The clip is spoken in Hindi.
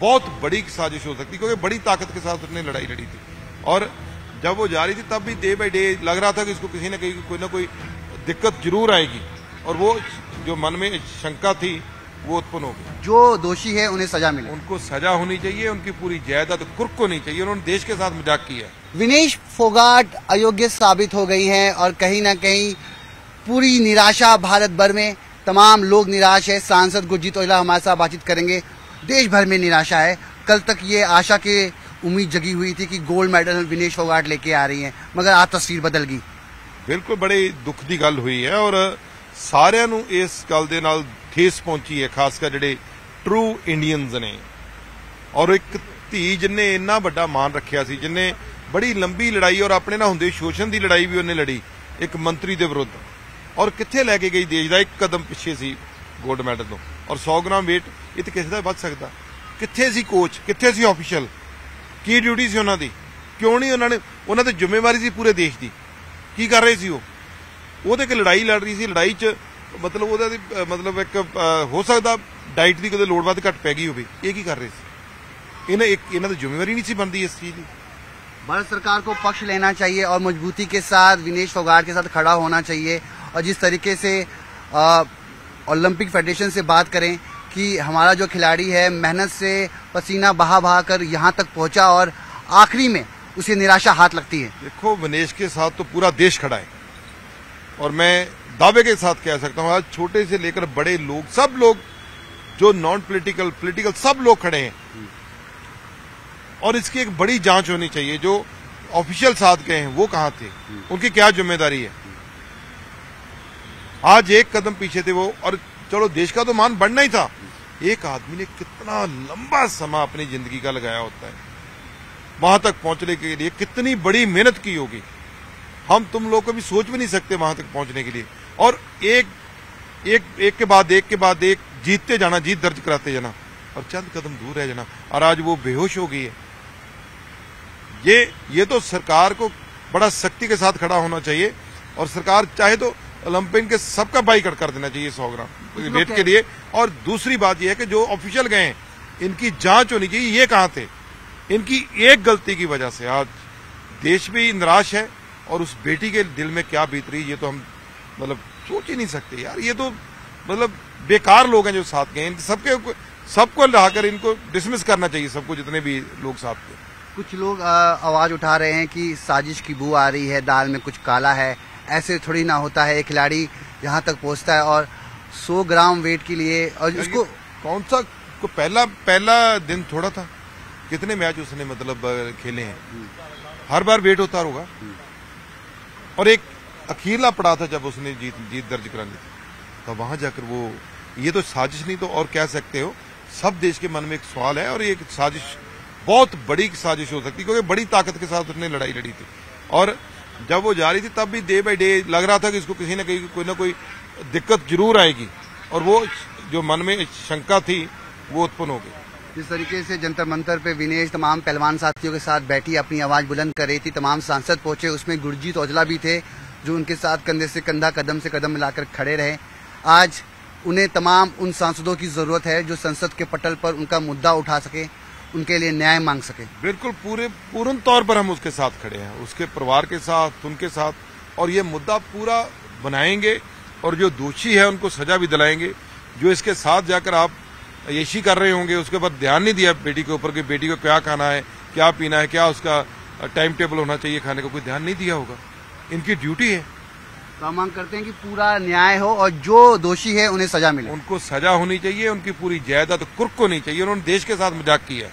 बहुत बड़ी साजिश हो सकती क्योंकि बड़ी ताकत के साथ उसने लड़ाई लड़ी थी। और जब वो जा रही थी तब भी डे बाई डे लग रहा था कि इसको किसी न कहीं कोई ना कोई दिक्कत ज़रूर आएगी। और वो जो मन में शंका थी वो उत्पन्न हो गई। जो दोषी है उन्हें सजा मिले। उनको सजा होनी चाहिए उनकी पूरी जायदाद कुर्क होनी चाहिए उन्होंने देश के साथ मज़ाक किया। विनेश फोगाट अयोग्य साबित हो गई हैं और कहीं ना कहीं पूरी निराशा भारत भर में तमाम लोग निराश है। सांसद गुरजीत औजला हमारे साथ बातचीत करेंगे। देश भर में निराशा है कल तक ये आशा के उम्मीद जगी हुई थी कि गोल्ड मेडल विनेश फोगाट लेके आ रही हैं मगर आज तस्वीर बदल गई ਬਿਲਕੁਲ ਬੜੀ ਦੁੱਖ ਦੀ ਗੱਲ ਹੋਈ ਹੈ ਔਰ ਸਾਰਿਆਂ ਨੂੰ ਇਸ ਗੱਲ ਦੇ ਨਾਲ ਠੇਸ ਪਹੁੰਚੀ ਹੈ ਖਾਸ ਕਰ ਜਿਹੜੇ ਟਰੂ ਇੰਡੀਅਨਸ ਨੇ ਔਰ ਇੱਕ ਧੀ ਜਿਨੇ ਇੰਨਾ ਵੱਡਾ ਮਾਨ ਰੱਖਿਆ ਸੀ ਜਿਨੇ ਬੜੀ ਲੰਬੀ ਲੜਾਈ ਔਰ ਆਪਣੇ ਨਾਲ ਹੁੰਦੇ ਸ਼ੋਸ਼ਣ ਦੀ ਲੜਾਈ ਵੀ ਉਹਨੇ ਲੜੀ ਇੱਕ ਮੰਤਰੀ ਦੇ ਵਿਰੁੱਧ ਔਰ ਕਿੱਥੇ ਲੈ ਕੇ ਗਈ ਦੇਸ਼ ਦਾ ਇੱਕ ਕਦਮ ਪਿੱਛੇ ਸੀ ਗੋਲਡ ਮੈਡਲ ਤੋਂ। ਔਰ 100 ਗ੍ਰਾਮ weight, ਇਹ ਤੇ ਕਿਸੇ ਦਾ ਵੱਧ ਸਕਦਾ। ਕਿੱਥੇ ਸੀ ਕੋਚ ਕਿੱਥੇ ਸੀ ਆਫੀਸ਼ੀਅਲ ਕੀ ਡਿਊਟੀ ਸੀ ਉਹਨਾਂ ਦੀ? ਕਿਉਂ ਨਹੀਂ ਉਹਨਾਂ ਨੇ, ਉਹਨਾਂ ਤੇ ਜ਼ਿੰਮੇਵਾਰੀ ਸੀ ਪੂਰੇ ਦੇਸ਼ ਦੀ। ਕੀ ਕਰ ਰਹੇ ਸੀ ਉਹ? ਉਹਦੇ ਕਿ ਲੜਾਈ ਲੜ ਰਹੀ ਸੀ। ਲੜਾਈ 'ਚ ਮਤਲਬ ਉਹਦਾ ਦੀ ਮਤਲਬ ਇੱਕ ਹੋ ਸਕਦਾ ਡਾਈਟ ਦੀ ਕਦੇ ਲੋੜ ਵੱਧ ਘਟ ਪੈ ਗਈ ਹੋਵੇ। ਇਹ ਕੀ ਕਰ ਰਹੇ ਸੀ? ਇਹਨਾਂ ਇੱਕ, ਇਹਨਾਂ ਦੀ ਜ਼ਿੰਮੇਵਾਰੀ ਨਹੀਂ ਸੀ ਬੰਦੀ ਇਸ ਚੀਜ਼ ਦੀ। भारत ਸਰਕਾਰ को ਪਕਸ਼ ਲੈਣਾ ਚਾਹੀਏ ਔਰ ਮਜ਼ਬੂਤੀ ਕੇ साथ, विनेश फोगाट के साथ खड़ा होना चाहिए। और जिस तरीके से ओलंपिक फेडरेशन से बात करें कि हमारा जो खिलाड़ी है मेहनत से पसीना बहा बहा कर यहाँ तक पहुँचा और आखिरी में उसे निराशा हाथ लगती है। देखो विनेश के साथ तो पूरा देश खड़ा है। और मैं दावे के साथ कह सकता हूँ आज छोटे से लेकर बड़े लोग सब लोग जो नॉन पॉलिटिकल पॉलिटिकल सब लोग खड़े हैं। और इसकी एक बड़ी जाँच होनी चाहिए जो ऑफिशियल साथ गए हैं वो कहाँ थे? उनकी क्या ज़िम्मेदारी है? आज एक कदम पीछे थे वो, और चलो देश का तो मान बढ़ना ही था। एक आदमी ने कितना लंबा समय अपनी ज़िंदगी का लगाया होता है। वहाँ तक पहुँचने के लिए कितनी बड़ी मेहनत की होगी। हम तुम लोग कभी सोच भी नहीं सकते वहाँ तक पहुँचने के लिए। और एक एक एक के बाद, एक के बाद एक, जीतते जाना, जीत दर्ज कराते जाना। और चंद कदम दूर रह जाना। और आज वो बेहोश हो गई है। ये ये तो सरकार को बड़ा सख्ती के साथ खड़ा होना चाहिए। और सरकार चाहे तो ओलंपिक के सबका बाइकआउट कर देना चाहिए सौ ग्राम वेट के लिए। और दूसरी बात यह है कि जो ऑफिशियल गए हैं इनकी जाँच होनी चाहिए ये कहाँ थे? इनकी एक गलती की वजह से आज देश भी निराश है और उस बेटी के दिल में क्या बीत रही है ये तो हम मतलब सोच ही नहीं सकते यार। ये तो मतलब बेकार लोग हैं जो साथ गए इन सबके सबको लाकर इनको डिसमिस करना चाहिए सबको जितने भी लोग साथ थे। कुछ लोग आवाज़ उठा रहे हैं कि साजिश की बू आ रही है दाल में कुछ काला है। ऐसे थोड़ी ना होता है एक खिलाड़ी यहाँ तक पहुँचता है और 100 ग्राम वेट के लिए और उसको कौन सा को पहला पहला दिन थोड़ा था। कितने मैच उसने मतलब खेले हैं। हर बार वेट होता होगा। और एक अखीरला पड़ा था जब उसने जीत जीत दर्ज करा ली थी। तो वहाँ जाकर वो ये तो साजिश नहीं तो और कह सकते हो सब देश के मन में एक सवाल है और ये एक साजिश बहुत बड़ी साजिश हो सकती क्योंकि बड़ी ताकत के साथ उसने लड़ाई लड़ी थी। और जब वो जा रही थी, तब भी डे बाई डे लग रहा था कि इसको किसी न कहीं, कोई ना कोई दिक्कत ज़रूर आएगी। और वो जो मन में शंका थी, वो उत्पन्न हो गई। जिस तरीके से जंतर मंतर पे विनेश तमाम पहलवान साथियों के साथ बैठी, अपनी आवाज़ बुलंद कर रही थी, तमाम सांसद पहुँचे, उसमें गुरजीत औजला भी थे, जो उनके साथ कंधे से कंधा, कदम से कदम मिलाकर खड़े रहे। आज उन्हें तमाम उन सांसदों की ज़रूरत है, जो संसद के पटल पर उनका मुद्दा उठा सके। उनके लिए न्याय मांग सके। बिल्कुल पूरे पूर्ण तौर पर हम उसके साथ खड़े हैं उसके परिवार के साथ उनके साथ और ये मुद्दा पूरा बनाएँगे और जो दोषी है उनको सजा भी दिलाएँगे जो इसके साथ जाकर आप येशी कर रहे होंगे उसके ऊपर ध्यान नहीं दिया बेटी के ऊपर कि बेटी को क्या खाना है क्या पीना है क्या उसका टाइम टेबल होना चाहिए खाने का कोई ध्यान नहीं दिया होगा। इनकी ड्यूटी है। तो हम मांग करते हैं कि पूरा न्याय हो और जो दोषी है उन्हें सजा मिले। उनको सजा होनी चाहिए उनकी पूरी जायदाद तो कुर्क होनी चाहिए उन्होंने देश के साथ मज़ाक किया